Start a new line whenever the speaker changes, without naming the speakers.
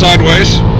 sideways.